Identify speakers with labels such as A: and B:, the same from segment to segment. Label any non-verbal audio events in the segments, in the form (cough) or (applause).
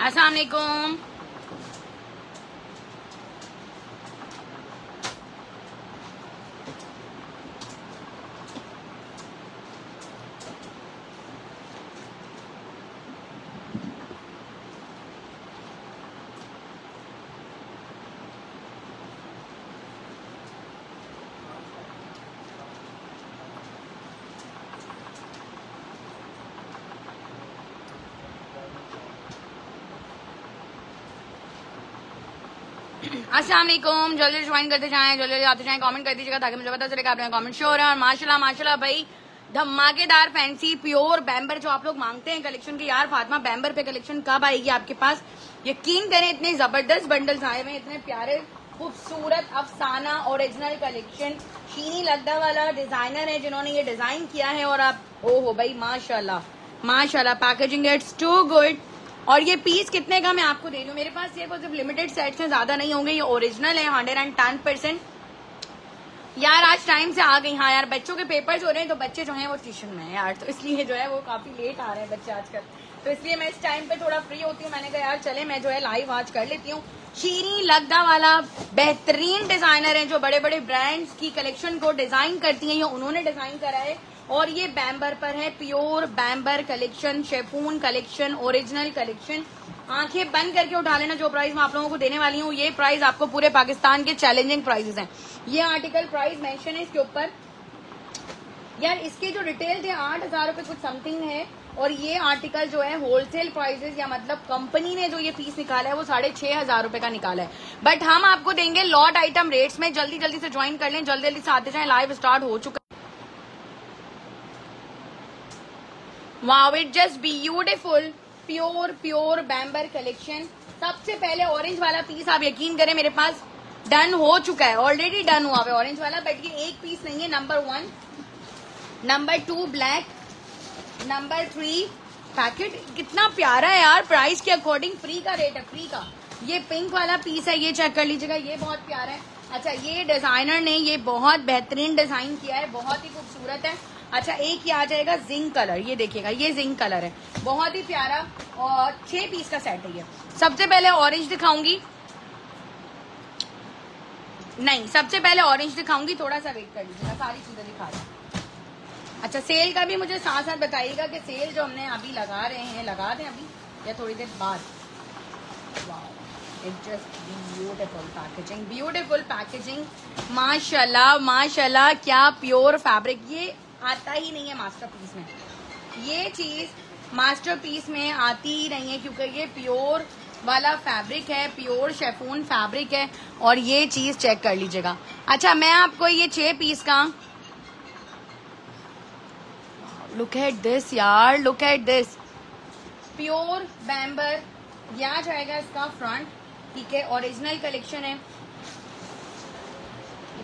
A: अस्सलाम वालेकुम जल्दी ज्वाइन करते जाएँ जल्दी आते जाएँ कमेंट कर दीजिएगा ताकि मुझे पता चलेगा आपने कमेंट शो हो रहा है। और माशाल्लाह माशाल्लाह भाई, धमाकेदार फैंसी प्योर बैम्बर जो आप लोग मांगते हैं कलेक्शन की। यार, फातिमा बैम्बर पे कलेक्शन कब आएगी आपके पास? यकीन करें, इतने ज़बरदस्त बंडल्स आए हुए इतने प्यारे, खूबसूरत, अफसाना ओरिजिनल कलेक्शन शीनी लद्दा वाला डिज़ाइनर है जिन्होंने ये डिज़ाइन किया है और आप ओ हो भाई, माशाल्लाह माशाल्लाह पैकेजिंग इट्स टू गुड और ये पीस कितने का मैं आपको दे रही हूँ मेरे पास ये सिर्फ़ लिमिटेड सेट्स हैं, ज़्यादा नहीं होंगे, ये ओरिजिनल है हंड्रेड एंड टेन परसेंट यार, आज टाइम से आ गई। हाँ यार, बच्चों के पेपर हो रहे हैं तो बच्चे जो है वो ट्यूशन में है यार तो इसलिए जो है वो काफ़ी लेट आ रहे हैं बच्चे आजकल। तो इसलिए मैं इस टाइम पे थोड़ा फ्री होती हूँ। मैंने कहा, यार, चले, मैं जो है लाइव आज कर लेती हूँ। शीरी लगदा वाला बेहतरीन डिज़ाइनर है जो बड़े बड़े ब्रांड्स की कलेक्शन को डिज़ाइन करती हैं, ये उन्होंने डिज़ाइन करा है। और ये बैम्बर पर है pure bamber collection chiffon collection original collection आँखें बंद करके उठा लेना जो प्राइस मैं आप लोगों को देने वाली हूँ। ये प्राइस आपको पूरे पाकिस्तान के चैलेंजिंग प्राइसेस हैं। ये आर्टिकल प्राइस मेंशन है इसके ऊपर। यार, इसके जो डिटेल थे, आठ हज़ार रूपए कुछ समथिंग है। और ये आर्टिकल जो है होलसेल प्राइसेस या मतलब कंपनी ने जो ये पीस निकाला है, वो साढ़े छह हज़ार रूपए का निकाला है। बट हम आपको देंगे लॉट आइटम रेट्स में, जल्दी जल्दी से ज्वाइन कर लें, जल्दी जल्दी से आते जाए लाइव स्टार्ट हो चुका wow it just beautiful pure pure bamber collection सबसे पहले ऑरेंज वाला पीस आप यकीन करें, मेरे पास डन हो चुका है। ऑलरेडी डन हुआ है। ऑरेंज वाला बट ये एक पीस नहीं है number one number two black number three packet कितना प्यारा है यार प्राइस के अकॉर्डिंग फ्री का रेट है फ्री का। ये पिंक वाला पीस है, ये चेक कर लीजिएगा, ये बहुत प्यारा है। अच्छा ये डिज़ाइनर ने ये बहुत बेहतरीन डिज़ाइन किया है, बहुत ही खूबसूरत है। अच्छा एक ही आ जाएगा जिंक कलर ये देखिएगा, ये जिंक कलर है। बहुत ही प्यारा और छह पीस का सेट है ये। सबसे पहले ऑरेंज दिखाऊँगी। नहीं, सबसे पहले ऑरेंज दिखाऊँगी, थोड़ा सा वेट कर लीजिएगा, सारी चीज़ें दिखा रही अच्छा सेल का भी मुझे साथ साथ बताइएगा कि सेल जो हमने अभी लगा रहे हैं, लगा दें अभी, या थोड़ी देर बाद? It just beautiful packaging beautiful packaging माशाल्लाह माशाल्लाह, क्या प्योर फैब्रिक ये आता ही नहीं है मास्टरपीस में। ये चीज़ मास्टरपीस में आती ही नहीं है, क्योंकि ये प्योर वाला फैब्रिक है प्योर शेफून फैब्रिक है, और ये चीज़ चेक कर लीजिएगा। अच्छा मैं आपको ये छह पीस का लुक एट दिस यार look at this pure bamber यह जाएगा इसका फ्रंट ठीक है ओरिजिनल कलेक्शन है ये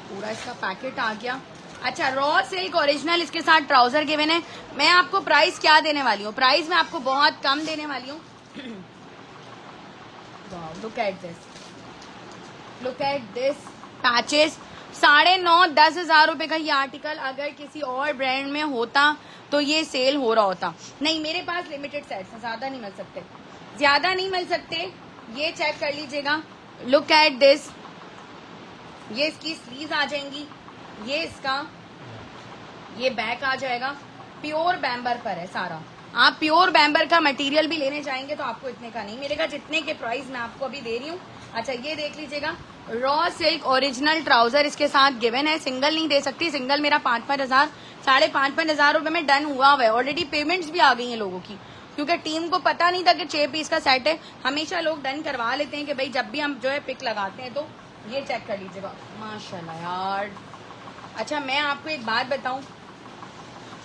A: पूरा इसका पैकेट आ गया अच्छा रॉ सिल्क ओरिजिनल इसके साथ ट्राउज़र गिवन है मैं आपको प्राइस क्या देने वाली हूँ प्राइस मैं आपको बहुत कम देने वाली हूँ look at this look at this patches साढ़े नौ, दस हज़ार रूपए का ये आर्टिकल अगर किसी और ब्रांड में होता तो ये सेल हो रहा होता। नहीं, मेरे पास लिमिटेड सेट्स हैं, ज़्यादा नहीं मिल सकते। ज़्यादा नहीं मिल सकते, ये चेक कर लीजिएगा। लुक एट दिस ये इसकी स्लीव आ जाएँगी। ये इसका, ये बैक आ जाएगा। प्योर बैम्बर पर है सारा। आप प्योर बैम्बर का मटेरियल भी लेने जाएँगे तो आपको इतने का नहीं मिलेगा, जितने के प्राइस मैं आपको अभी दे रही हूँ। अच्छा ये देख लीजिएगा। रॉ सिल्क ओरिजिनल ट्राउज़र इसके साथ गिवन है। सिंगल नहीं दे सकती, सिंगल मेरा पाँच पाँच हज़ार, साढ़े पाँच पाँच हज़ार रुपए में डन हुआ हुआ है। ऑलरेडी पेमेंट्स भी आ गई हैं लोगों की। क्योंकि टीम को पता नहीं था कि छह पीस का सेट है। हमेशा लोग डन करवा लेते हैं कि भाई जब भी हम जो है पिक लगाते हैं तो ये चेक कर लीजिएगा। माशाल्लाह यार। अच्छा मैं आपको एक बात बताऊँ।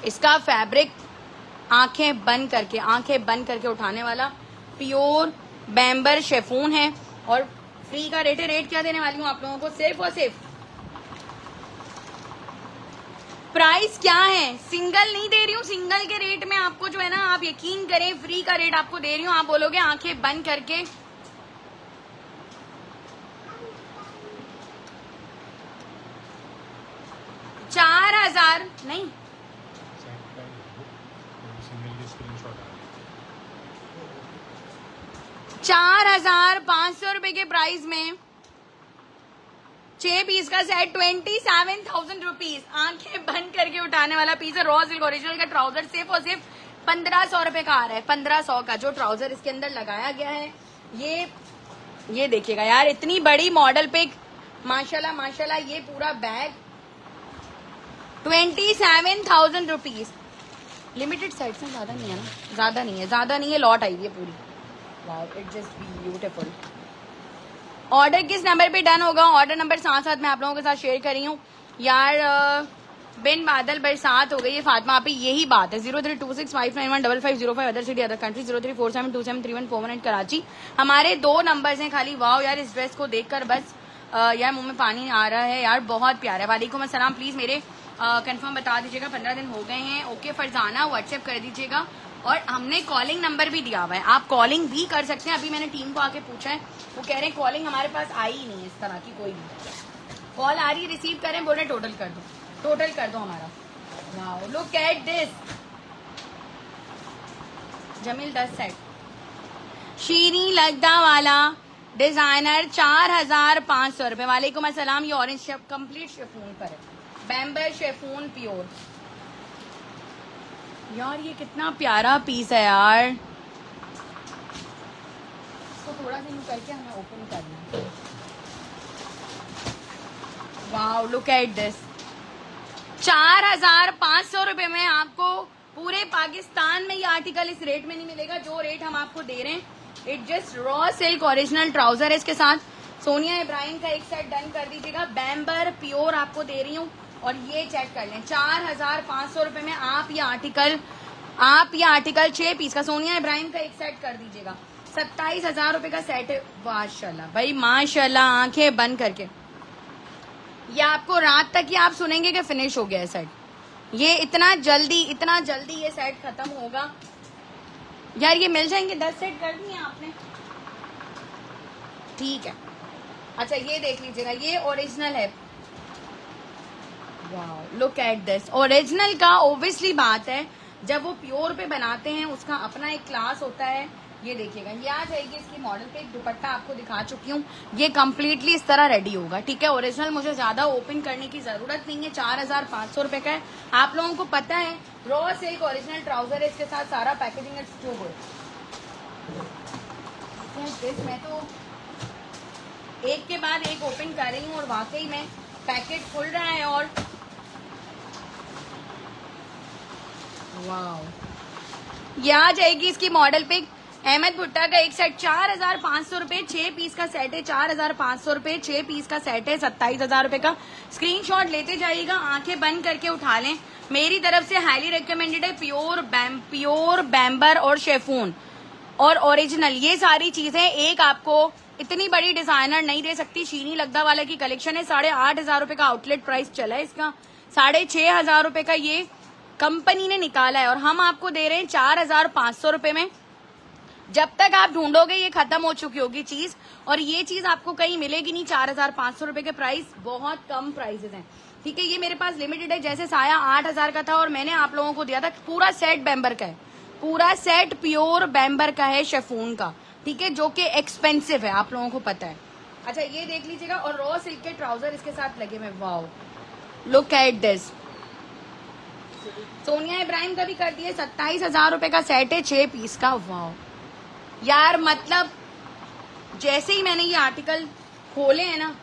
A: इसका फैब्रिक आँखें बंद करके, आँखें बंद करके उठाने वाला प्योर बैम्बर शेफून है। और फ्री का रेट है रेट क्या देने वाली हूँ आप लोगों को? सिर्फ़ और सिर्फ़ प्राइस क्या है? सिंगल नहीं दे रही हूँ सिंगल के रेट में आपको जो है ना, आप यकीन करें फ्री का रेट आपको दे रही हूँ। आप बोलोगे आँखें बंद करके। चार हज़ार, नहीं चार हज़ार पाँच सौ रुपए के प्राइस में छह पीस का set twenty seven thousand rupees आँखें बंद करके उठाने वाला पीस है रॉ सिल्क ओरिजिनल का ट्राउज़र सिर्फ़ और सिर्फ़ पंद्रह सौ रुपए का आ रहा है। पंद्रह सौ का जो ट्राउज़र इसके अंदर लगाया गया है। ये ये देखिएगा यार, इतनी बड़ी मॉडल पे माशाल्लाह माशाल्लाह, ये पूरा bag twenty seven thousand rupees limited side में ज़्यादा नहीं है ना? ज़्यादा नहीं है, ज़्यादा नहीं है लॉट आई है पूरी। ब्यूटीफुल ऑर्डर किस नंबर पे डन होगा? ऑर्डर नंबर साथ साथ मैं आप लोगों के साथ शेयर कर हूँ। यार बिन बादल बरसात हो गई है, फातिमा पे यही बात है। Zero three two six five nine one double five zero five other city other country zero three four seven two seven three one four one eight Karachi. हमारे दो नंबर्स हैं खाली। वाओ यार, इस ड्रेस को देखकर बस यार, मुँह में पानी आ रहा है। यार, बहुत प्यारा है। वालेकुम असलम प्लीज़ मेरे कंफर्म बता दीजिएगा, पंद्रह दिन हो गए हैं। ओके फरजाना व्हाट्सएप कर दीजिएगा। और हमने कॉलिंग नंबर भी दिया हुआ है। आप कॉलिंग भी कर सकते हैं। अभी मैंने टीम को आके पूछा है। वो कह रहे हैं कॉलिंग हमारे पास आई ही नहीं है इस तरह की कोई भी। कॉल आ रही रिसीव करें बोले टोटल कर दो। टोटल कर दो हमारा। Wow look at this Jameel, दस सेट शीरी लगदा वाला डिज़ाइनर चार हज़ार पाँच सौ रुपए। वालेकुम असलम ये ऑरेंज शेफ कंप्लीट शेफून पर है। बैम्बर शेफून प्योर यार, ये कितना प्यारा पीस है यार। इसको थोड़ा सा करके हमें ओपन करना वाओ लुक एट दिस चार हज़ार पाँच सौ रुपए में आपको पूरे पाकिस्तान में ये आर्टिकल इस रेट में नहीं मिलेगा, जो रेट हम आपको दे रहे हैं। It just raw silk original trouser है इसके साथ। सोनिया इब्राहिम का एक सेट डन कर दीजिएगा। बैम्बर प्योर आपको दे रही हूँ। और ये चेक कर लें, चार हज़ार पाँच सौ रुपए में आप ये आर्टिकल आप ये आर्टिकल छह पीस का सोनिया इब्राहिम का एक सेट कर दीजिएगा। सत्ताईस हज़ार रुपए का सेट है। माशाल्लाह, भाई माशाला आँखें बंद करके। ये आपको रात तक ही आप सुनेंगे कि फिनिश हो गया है सेट ये इतना जल्दी इतना जल्दी ये सेट खत्म होगा। यार ये मिल जाएँगे? दस सेट कर दिए आपने। ठीक है। अच्छा ये देख लीजिएगा, ये ओरिजिनल है। लुक एट दिस ओरिजिनल का ओबियसली बात है, जब वो प्योर पे बनाते हैं, उसका अपना एक क्लास होता है, ये देखिएगा। ये आ जाएगी इसकी मॉडल पे एक दुपट्टा आपको दिखा चुकी हूँ। ये कम्प्लीटली इस तरह रेडी होगा, ठीक है? ओरिजिनल मुझे ज़्यादा ओपन करने की ज़रूरत नहीं है, चार हज़ार पाँच सौ रुपए का है। आप लोगों को पता है रॉ से एक ओरिजिनल ट्राउज़र है, इसके साथ सारा पैकेजिंग है मैं तो एक के बाद एक ओपन कर रही हूँ और वाकई में पैकेट खुल रहा है और ये आ जाएगी इसकी मॉडल पिक अहमद भुट्टा का एक सेट चार हज़ार पाँच सौ रुपये छह पीस का सेट है, चार हज़ार पाँच सौ रुपये छह पीस का सेट है, सत्ताईस हज़ार रुपये का. स्क्रीनशॉट लेते जाइएगा, आँखें बंद करके उठा लें. मेरी तरफ़ से हाईली रिकमेंडेड है प्योर बैम प्योर बैम्बर और शेफून और ओरिजिनल ये सारी चीज़ें एक आपको इतनी बड़ी डिज़ाइनर नहीं दे सकती. चीनी लगदा वाले की कलेक्शन है, साढ़े आठ हज़ार रुपये का आउटलेट प्राइस चला है इसका. साढ़े छह हज़ार रुपये का ये कंपनी ने निकाला है और हम आपको दे रहे हैं चार हज़ार पाँच सौ रुपये में। जब तक आप ढूंढोगे, ये खत्म हो चुकी होगी चीज़ और ये चीज़ आपको कहीं मिलेगी नहीं, चार हज़ार पाँच सौ रुपये के प्राइस बहुत कम प्राइसेस हैं। ठीक है, ये मेरे पास लिमिटेड है, जैसे साया आठ हज़ार का था और मैंने आप लोगों को दिया था, पूरा सेट बैम्बर का है। पूरा सेट प्योर बैम्बर का है शेफून का। ठीक है, जो कि एक्सपेंसिव है, आप लोगों को पता है। अच्छा ये देख लीजिएगा और रॉ सिल्क के ट्राउज़र इसके साथ लगे हुए wow look at this Sonia Ibrahim का भी कर दिए, सत्ताईस हज़ार रुपए का सेट है, छह पीस का। वाओ। यार मतलब जैसे ही मैंने ये आर्टिकल खोले हैं ना,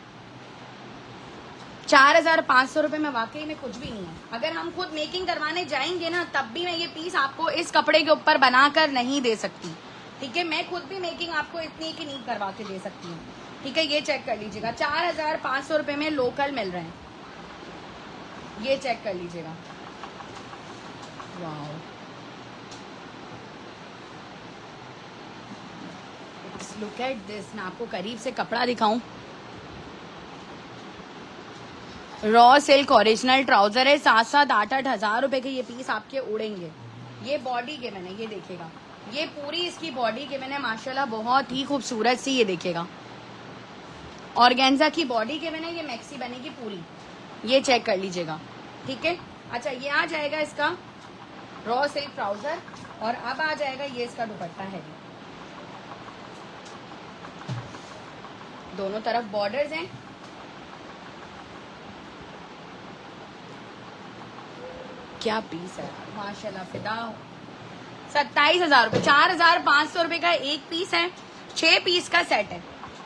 A: चार हज़ार पाँच सौ रुपए में वाकई में कुछ भी नहीं है। अगर हम खुद मेकिंग करवाने जाएँगे ना, तब भी मैं ये पीस आपको इस कपड़े के ऊपर बनाकर नहीं दे सकती। ठीक है? मैं खुद भी मेकिंग आपको इतनी की नहीं करवा के दे सकती हूँ। ठीक है? ये चेक कर लीजिएगा। चार हज़ार पाँच सौ रुपए में लोकल मिल रहे हैं। ये चेक कर लीजिएगा। वाओ लुक एट दिस मैं आपको करीब से कपड़ा दिखाऊँ। रॉ सिल्क ओरिजिनल ट्राउज़र है। सात सात आठ आठ हज़ार रुपए के ये पीस आपके उड़ेंगे। ये बॉडी के मैंने, ये देखेगा ये पूरी इसकी बॉडी के मैंने, माशाल्लाह, बहुत ही खूबसूरत सी ये देखेगा ऑर्गेन्जा की बॉडी के मैंने, ये मैक्सी बनेगी पूरी। ये चेक कर लीजिएगा। ठीक है? अच्छा ये आ जाएगा इसका रॉ सिल्क ट्राउज़र और अब आ जाएगा ये इसका दुपट्टा है। दोनों तरफ़ बॉर्डर्स हैं। क्या पीस है माशाल्लाह, फिदा सत्ताईस हज़ार रूपए चार हज़ार पाँच सौ रुपये का एक पीस है। छह पीस का सेट है।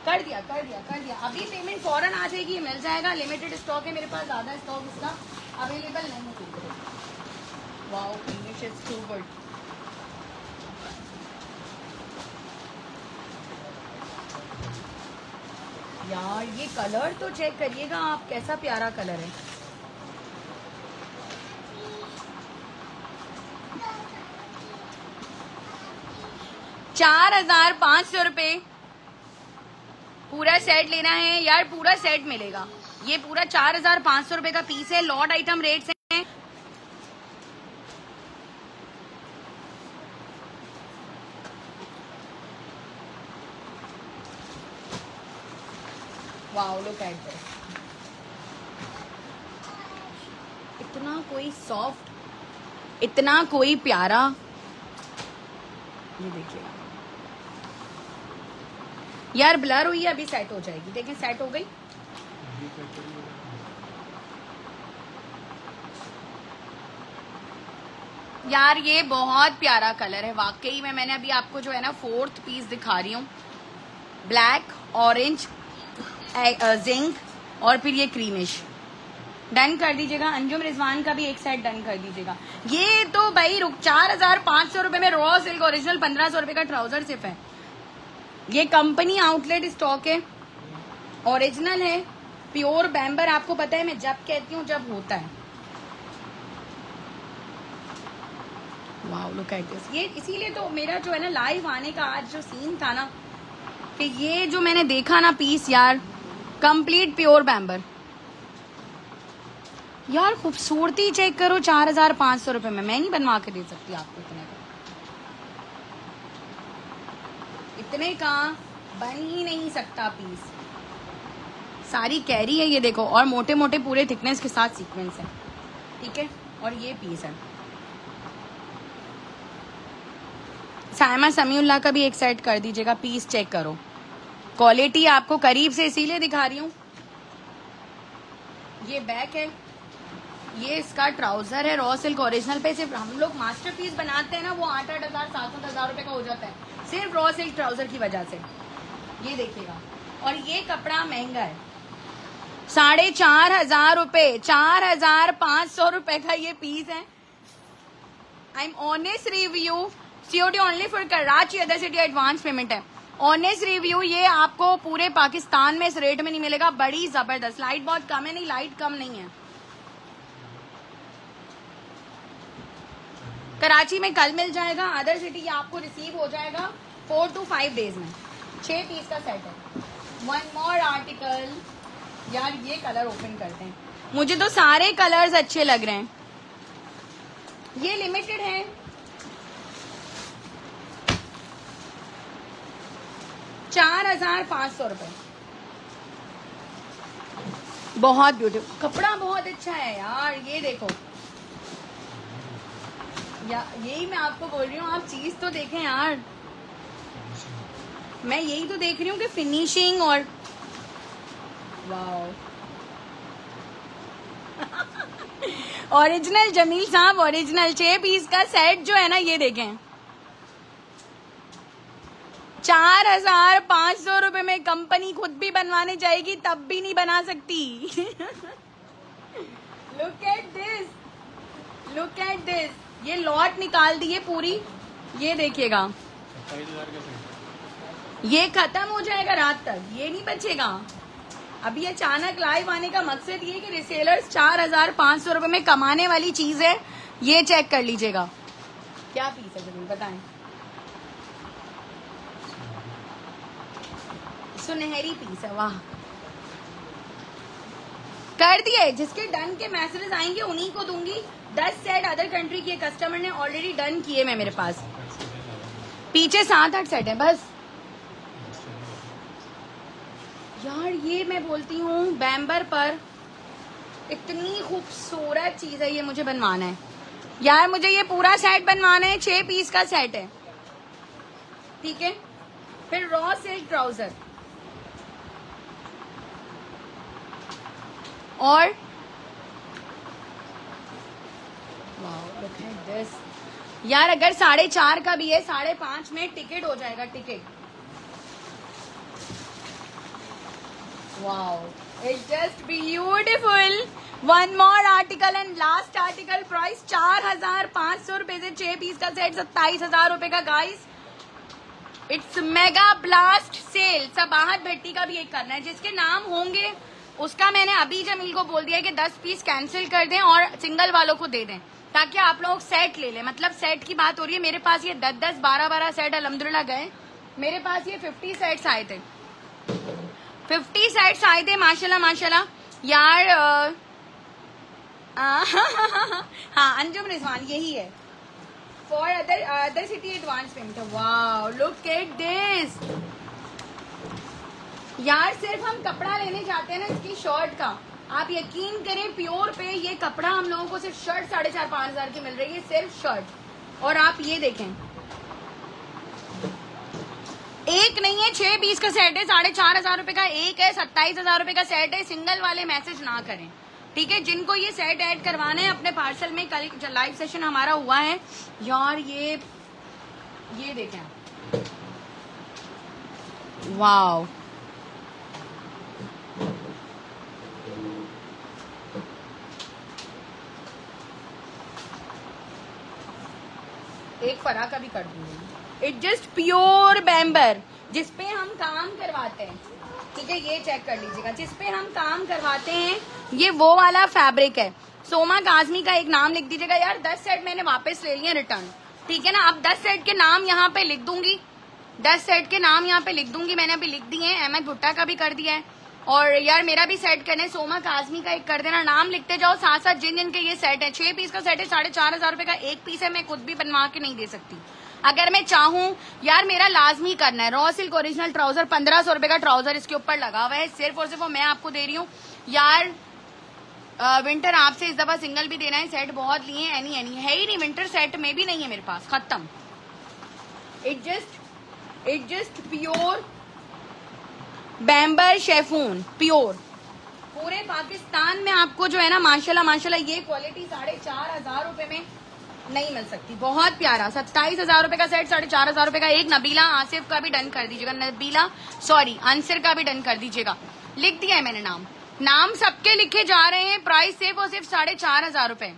A: कर दिया कर दिया कर दिया। अभी पेमेंट फॉरन आ जाएगी मिल जाएगा। लिमिटेड स्टॉक है मेरे पास, ज़्यादा स्टॉक इसका अवेलेबल नहीं है। Wow finish is too good यार, ये कलर तो चेक करिएगा आप, कैसा प्यारा कलर है। चार हज़ार पाँच सौ रुपये पूरा सेट लेना है, यार पूरा सेट मिलेगा। ये पूरा चार हज़ार पाँच सौ रुपये का पीस है lot item rates wow look at this इतना कोई सॉफ्ट इतना कोई प्यारा। ये देखिए। यार ब्लर हुई है, अभी सेट हो जाएगी। देखें सेट हो गई। यार, ये बहुत प्यारा कलर है। वाकई में मैंने अभी आपको जो है ना फोर्थ पीस दिखा रही हूँ। ब्लैक ऑरेंज जिंक और फिर ये क्रीमिश। डन कर दीजिएगा। अंजुम रिजवान का भी एक सेट डन कर दीजिएगा। ये तो भाई रुक, चार हज़ार पाँच सौ रुपए में रॉ सिल्क ओरिजिनल पंद्रह सौ रुपए का ट्राउज़र सिर्फ़ है। ये कंपनी आउटलेट स्टॉक है। ओरिजिनल है। प्योर बैम्बर आपको पता है, मैं जब कहती हूँ, जब होता है। लुक एट दिस ये इसीलिए तो मेरा जो है ना लाइव आने का आज जो सीन था ना, कि ये जो मैंने देखा ना पीस यार कंप्लीट प्योर बैम्बर यार, खूबसूरती चेक करो, चार हज़ार पाँच सौ रुपए में। मैं नहीं बनवा के दे सकती आपको इतने का। इतने का बन ही नहीं सकता पीस सारी कैरी है ये देखो, और मोटे मोटे पूरे थिकनेस के साथ सीक्वेंस है। ठीक है? और ये पीस है। सायमा समीउल्ला का भी एक सेट कर दीजिएगा पीस चेक करो। क्वालिटी आपको करीब से इसीलिए दिखा रही हूँ। ये बैक है। ये इसका ट्राउज़र है रॉ सिल्क ओरिजिनल पे सिर्फ़ हम लोग मास्टर पीस बनाते हैं ना, वो आठ आठ हज़ार, सात सात हज़ार रुपए का हो जाता है। सिर्फ़ रॉ सिल्क ट्राउज़र की वजह से। ये देखिएगा। और ये कपड़ा महँगा है। साढ़े चार हज़ार रुपए, चार हज़ार पाँच सौ रुपए का ये पीस है। I am honest review COD only for Karachi other city advance payment है। ऑनेस्ट रिव्यू ये आपको पूरे पाकिस्तान में इस रेट में नहीं मिलेगा। बड़ी ज़बरदस्त। लाइट बहुत कम है, नहीं लाइट कम नहीं है। कराची में कल मिल जाएगा। अदर सिटी आपको रिसीव हो जाएगा फोर टू फाइव डेज़ में। छह पीस का सेट है। वन मोर आर्टिकल यार, ये कलर ओपन करते हैं। मुझे तो सारे कलर्स अच्छे लग रहे हैं। ये लिमिटेड है। चार हज़ार पाँच सौ रुपए। बहुत ब्यूटीफुल कपड़ा बहुत अच्छा है यार ये देखो। या यही मैं आपको बोल रही हूँ आप चीज़ तो देखें यार। मैं यही तो देख रही हूँ कि फिनिशिंग और वाओ ओरिजिनल (laughs) जमील साहब ओरिजिनल छह पीस का सेट जो है ना ये देखें। चार हज़ार पाँच सौ रुपए में कंपनी खुद भी बनवाने जाएगी, तब भी नहीं बना सकती। Look at this look at this ये लॉट निकाल दिए पूरी। ये देखिएगा। ये खत्म हो जाएगा रात तक। ये नहीं बचेगा। अभी अचानक लाइव आने का मकसद ये कि रिसेलर्स चार हज़ार पाँच सौ रुपए में कमाने वाली चीज़ है। ये चेक कर लीजिएगा। क्या पीस है बताएँ। सुनहरी पीस है, वाह। कर दिए, जिसके डन के मैसेजेस आएँगे, उन्हीं को दूँगी। दस सेट अदर कंट्री के कस्टमर ने ऑलरेडी डन किए मैं मेरे पास। पीछे सात आठ सेट है, बस। यार, ये मैं बोलती हूँ बैम्बर पर इतनी खूबसूरत चीज़ है, ये मुझे बनवाना है। यार, मुझे ये पूरा सेट बनवाना है, छह पीस का सेट है। ठीक है? फिर रॉ सिल्क ट्राउज़र और look at this. यार अगर साढ़े चार का भी है साढ़े पाँच में टिकट हो जाएगा ticket Wow, it's just beautiful. One more article and last article price चार हज़ार पाँच सौ रुपए से छह पीस का सेट सत्ताईस हज़ार रुपए का guys it's mega blast sale सब भट्टी का भी एक करना है जिसके नाम होंगे उसका मैंने अभी जमील को बोल दिया कि दस पीस कैंसिल कर दें और सिंगल वालों को दे दें ताकि आप लोग सेट ले लें। मतलब सेट की बात हो रही है मेरे पास ये दस दस बारह बारह सेट अलहमदुल्ला गए मेरे पास ये फिफ्टी सेट्स आए थे। फिफ्टी सेट्स आए थे माशाल्लाह माशाल्लाह। यार आ, आ, (laughs) हाँ अंजुम रिजवान यही है। For other other city advance payment wow look at this यार, सिर्फ़ हम कपड़ा लेने जाते हैं ना इसकी शर्ट का। आप यकीन करें प्योर पे ये कपड़ा हम लोगों को सिर्फ़ शर्ट साढ़े चार, पाँच हज़ार की मिल रही है, सिर्फ़ शर्ट और आप ये देखें। एक नहीं है, छह बीस का सेट है, साढ़े चार हज़ार रुपए का एक है, सत्ताईस हज़ार रुपए का सेट है सिंगल वाले मैसेज ना करें। ठीक है, जिनको ये सेट ऐड करवाना है, अपने पार्सल में कल लाइव सेशन हमारा हुआ है, यार ये ये देखें वाओ एक फरा का भी कर दूँगी। इट जस्ट प्योर बैम्बर जिसपे हम काम करवाते हैं। ठीक है, ये चेक कर लीजिएगा। जिसपे हम काम करवाते हैं, ये वो वाला फैब्रिक है। सोमा काजमी का एक नाम लिख दीजिएगा। यार, दस सेट मैंने वापस ले लिए रिटर्न ठीक है ना? अब दस सेट के नाम यहाँ पे लिख दूँगी। दस सेट के नाम यहाँ पे लिख दूँगी। मैंने अभी लिख दिए हैं अहमद भुट्टा का भी कर दिया है। और यार, मेरा भी सेट करने सोमा काजमी का एक कर देना। नाम लिखते जाओ। साथ साथ जिन जिन के ये सेट है, छह पीस का सेट है साढ़े चार हज़ार रुपए का एक पीस है, मैं खुद भी बनवा के नहीं दे सकती। अगर मैं चाहूँ, यार, मेरा लाजमी करना है। रॉ सिल्क ओरिजिनल ट्राउज़र पंद्रह सौ रुपए का ट्राउज़र इसके ऊपर लगा हुआ है। सिर्फ़ और सिर्फ़ मैं आपको दे रही हूँ। यार विंटर आपसे इस दफ़ा सिंगल भी देना है। सेट बहुत लिए एनी एनी है ही नहीं विंटर सेट में भी नहीं है मेरे पास। खत्म। It just it just pure bamber chiffon pure पूरे पाकिस्तान में आपको जो है ना, माशाल्लाह माशाल्लाह, ये क्वालिटी साढ़े चार हज़ार रुपए में नहीं मिल सकती। बहुत प्यारा, सत्ताईस हज़ार रुपए का सेट साढ़े चार हज़ार रुपए का एक नबीला आसिफ का भी डन कर दीजिएगा। नबीला सॉरी अंसर का भी डन कर दीजिएगा। लिख दिया है मैंने नाम। नाम सबके लिखे जा रहे हैं प्राइस सिर्फ़ और सिर्फ़ साढ़े चार हज़ार रूपए।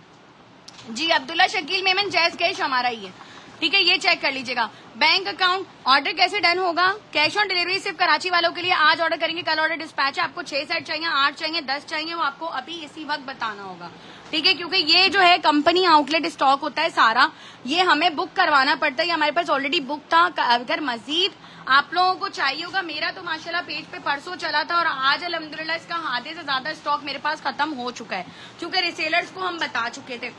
A: जी, अब्दुल्ला शकील मेमन जैस कैश हमारा ही है। ठीक है, ये चेक कर लीजिएगा। बैंक अकाउंट ऑर्डर कैसे डन होगा? कैश ऑन डिलीवरी सिर्फ़ कराची वालों के लिए आज ऑर्डर करेंगे। कल ऑर्डर डिस्पैच है, आपको छह सेट चाहिए, आठ चाहिए, दस चाहिए, वो आपको अभी इसी वक्त बताना होगा। ठीक है? क्योंकि ये जो है कंपनी आउटलेट स्टॉक होता है सारा, ये हमें बुक करवाना पड़ता है। हमारे पास ऑलरेडी बुक था। अगर मजीद आप लोगों को चाहिए होगा, मेरा तो माशाल्लाह पेज पे परसों चला था और आज अलहमदुल्ला इसका आधे से ज़्यादा स्टॉक मेरे पास खत्म हो चुका है। क्योंकि रिसेलर्स को हम बता चुके थे।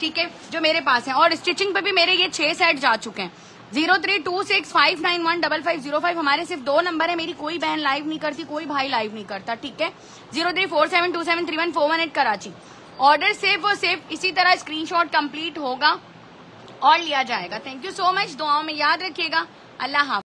A: ठीक है? जो मेरे पास है। और स्टिचिंग पे भी मेरे ये छह सेट जा चुके हैं। Zero three two six five nine one double five zero five. हमारे सिर्फ़ दो नंबर है। मेरी कोई बहन लाइव नहीं करती, कोई भाई लाइव नहीं करता, ठीक है? Zero three four seven two seven three one four one eight Karachi. Order safe और सेफ़ इसी तरह स्क्रीनशॉट कंप्लीट होगा और लिया जाएगा। थैंक यू सो मच दुआओं में याद रखिएगा। अल्लाह हाफ़